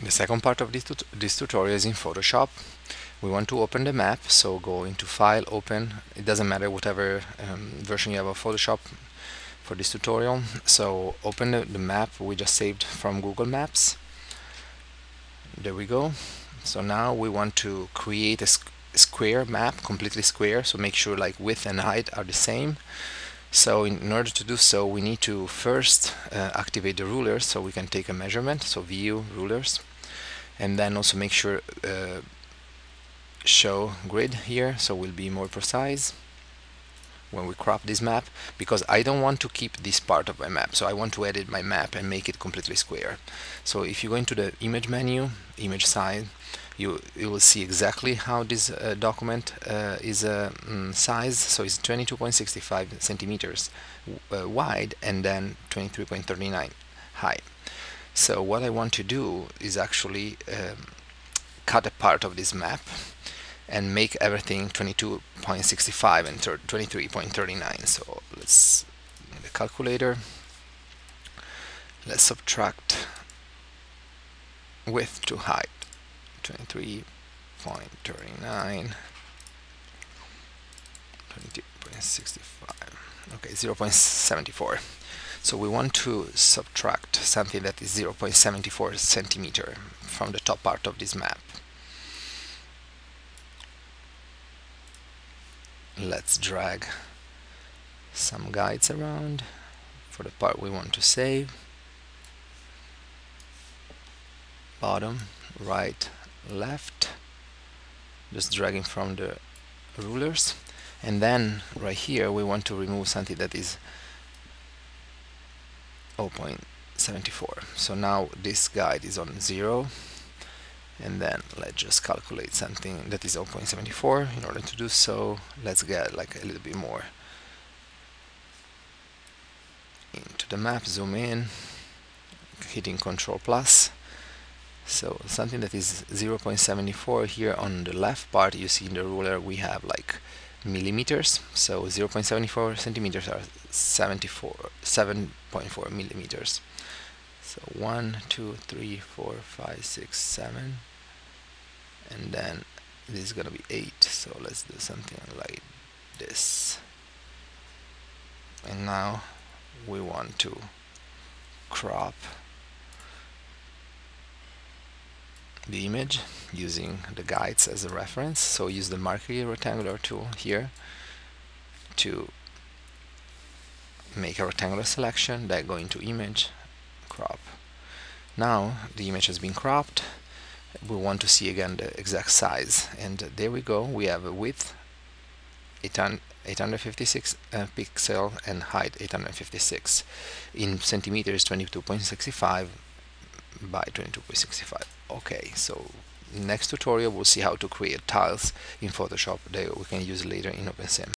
The second part of this, tut this tutorial is in Photoshop. We want to open the map, so go into File, Open. It doesn't matter whatever um, version you have of Photoshop for this tutorial. So open the, the map we just saved from Google Maps. There we go. So now we want to create a square map, completely square, so make sure like width and height are the same. So in, order to do so, we need to first uh, activate the rulers so we can take a measurement, so view rulers, and then also make sure uh, show grid here so we'll be more precise when we crop this map because I don't want to keep this part of my map. So I want to edit my map and make it completely square. So if you go into the image menu image size you you will see exactly how this uh, document uh, is uh, mm, size. So it's 22.65 centimeters uh, wide and then 23.39 high. So what I want to do is actually um, cut a part of this map and make everything 22.65 and 23.39 so let's the calculator. Let's subtract width to height 23.39 22.65 okay 0.74 so we want to subtract something that is 0.74 centimeter from the top part of this map. Let's drag some guides around for the part we want to save. Bottom right left just dragging from the rulers. And then right here we want to remove something that is 0.74 so now this guide is on 0 and then let's just calculate something that is 0.74 in order to do so let's get like a little bit more into the map. Zoom in. Hitting control plus so something that is 0.74 here on the left part you see in the ruler we have like millimeters. So 0.74 centimeters are 74 7.4 millimeters. So 1 2 3 4 5 6 7 and then this is gonna be 8 so let's do something like this. And now we want to crop the image using the guides as a reference. So use the marquee rectangular tool here to make a rectangular selection then go into image crop. Now the image has been cropped. We want to see again the exact size. And there we go. We have a width 856 uh, pixel and height 856 in centimeters 22.65 by 22.65 okay so next tutorial we'll see how to create tiles in Photoshop. That we can use later in OpenSim